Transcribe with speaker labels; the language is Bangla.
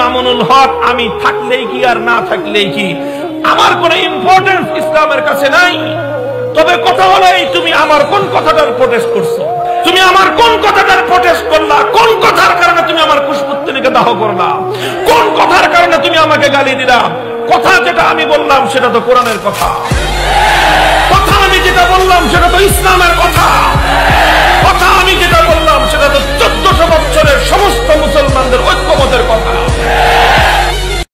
Speaker 1: মামুনুল হক, আমি থাকলেই কি আর না থাকলেই কি? আমার কোনো ইম্পর্টেন্স ইসলামের কাছে নাই। তবে কথা হলো এই, তুমি আমার কোন কথাটার প্রোটেস্ট করছ? তুমি আমার কোন কথাটার প্রোটেস্ট করলা? কোন কথার কারণে তুমি আমার কুশপুত্তলিকে দাহ করলা? কোন কথার কারণে তুমি আমাকে গালি দিলা? কথা যেটা আমি বললাম, সেটা তো কোরআনের কথা। কথা আমি যেটা বললাম, সেটা তো ইসলামের কথা।